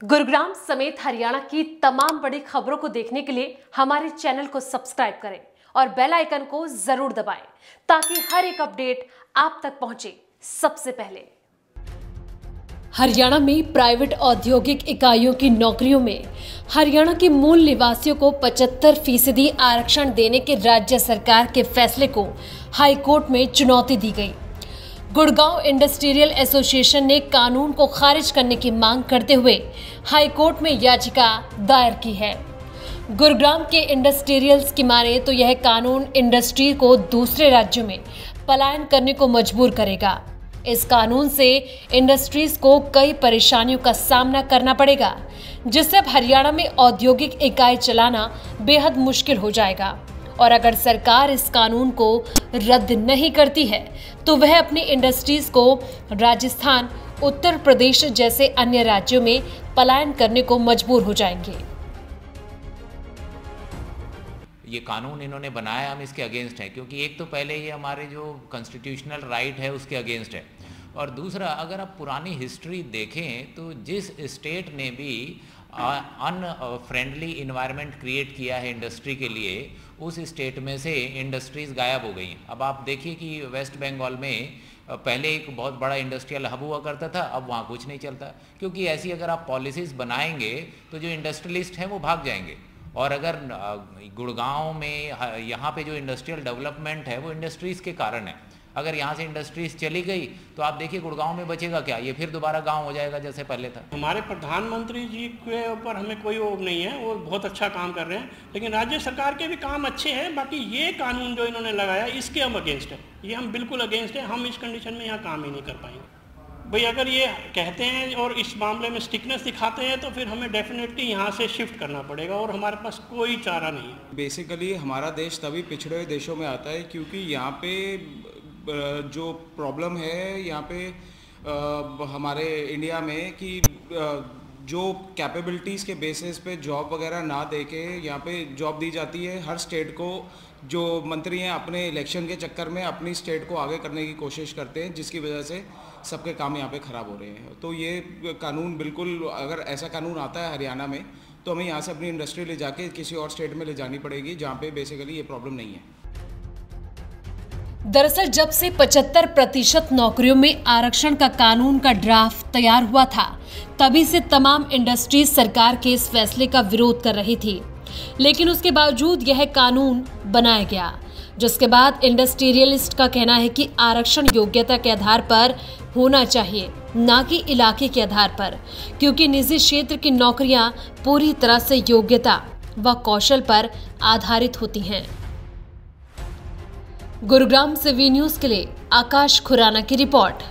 गुरुग्राम समेत हरियाणा की तमाम बड़ी खबरों को देखने के लिए हमारे चैनल को सब्सक्राइब करें और बेल आइकन को ज़रूर दबाएँ ताकि हर एक अपडेट आप तक पहुँचे सबसे पहले। हरियाणा में प्राइवेट औद्योगिक इकाइयों की नौकरियों में हरियाणा के मूल निवासियों को 75 फ़ीसदी आरक्षण देने के राज्य सरकार के फैसले को हाईकोर्ट में चुनौती दी गई। गुड़गांव इंडस्ट्रियल एसोसिएशन ने कानून को खारिज करने की मांग करते हुए हाईकोर्ट में याचिका दायर की है। गुरुग्राम के इंडस्ट्रियल्स की माने तो यह कानून इंडस्ट्री को दूसरे राज्यों में पलायन करने को मजबूर करेगा। इस कानून से इंडस्ट्रीज़ को कई परेशानियों का सामना करना पड़ेगा, जिससे अब हरियाणा में औद्योगिक इकाई चलाना बेहद मुश्किल हो जाएगा। और अगर सरकार इस कानून को रद्द नहीं करती है तो वह अपनी इंडस्ट्रीज़ को राजस्थान, उत्तर प्रदेश जैसे अन्य राज्यों में पलायन करने को मजबूर हो जाएँगे। ये कानून इन्होंने बनाया हम इसके अगेंस्ट हैं, क्योंकि एक तो पहले ये हमारे जो कॉन्स्टिट्यूशनल राइट है, उसके अगेंस्ट है। और दूसरा, अगर आप पुरानी हिस्ट्री देखें तो जिस स्टेट ने भी अन फ्रेंडली इन्वायरमेंट क्रिएट किया है इंडस्ट्री के लिए, उस स्टेट में से इंडस्ट्रीज़ गायब हो गई। अब आप देखिए कि वेस्ट बंगाल में पहले एक बहुत बड़ा इंडस्ट्रियल हब हुआ करता था, अब वहाँ कुछ नहीं चलता। क्योंकि ऐसी अगर आप पॉलिसीज़ बनाएँगे तो जो इंडस्ट्रियलिस्ट हैं वो भाग जाएँगे। और अगर गुड़गांव में यहाँ पे जो इंडस्ट्रियल डेवलपमेंट है, वो इंडस्ट्रीज़ के कारण है। अगर यहाँ से इंडस्ट्रीज़ चली गई तो आप देखिए गुड़गांव में बचेगा क्या? ये फिर दोबारा गाँव हो जाएगा जैसे पहले था। हमारे प्रधानमंत्री जी के ऊपर हमें कोई वो नहीं है वो बहुत अच्छा काम कर रहे हैं लेकिन राज्य सरकार के भी काम अच्छे हैं बाकी ये कानून जो इन्होंने लगाया इसके हम अगेंस्ट हैं। ये हम बिल्कुल अगेंस्ट हैं हम इस कंडीशन में यहाँ काम ही नहीं कर पाएँगे। भाई अगर ये कहते हैं और इस मामले में स्टिकनेस दिखाते हैं तो फिर हमें डेफिनेटली यहाँ से शिफ्ट करना पड़ेगा और हमारे पास कोई चारा नहीं है। बेसिकली हमारा देश तभी पिछड़े हुए देशों में आता है क्योंकि यहाँ पे जो प्रॉब्लम है यहाँ पे हमारे इंडिया में कि जो कैपेबिलिटीज़ के बेसिस पे जॉब वगैरह ना दे के यहाँ पे जॉब दी जाती है, हर स्टेट को जो मंत्री हैं अपने इलेक्शन के चक्कर में अपनी स्टेट को आगे करने की कोशिश करते हैं, जिसकी वजह से सबके काम यहाँ पे ख़राब हो रहे हैं। तो ये कानून बिल्कुल, अगर ऐसा कानून आता है हरियाणा में तो हमें यहाँ से अपनी इंडस्ट्री ले जाके किसी और स्टेट में ले जानी पड़ेगी, जहाँ पे बेसिकली ये प्रॉब्लम नहीं है। दरअसल जब से 75 प्रतिशत नौकरियों में आरक्षण का कानून का ड्राफ्ट तैयार हुआ था, तभी से तमाम इंडस्ट्रीज़ सरकार के इस फैसले का विरोध कर रही थी। लेकिन उसके बावजूद यह कानून बनाया गया, जिसके बाद इंडस्ट्रियलिस्ट का कहना है कि आरक्षण योग्यता के आधार पर होना चाहिए, न कि इलाके के आधार पर, क्योंकि निजी क्षेत्र की नौकरियाँ पूरी तरह से योग्यता व कौशल पर आधारित होती हैं। गुरुग्राम से वी न्यूज़ के लिए आकाश खुराना की रिपोर्ट।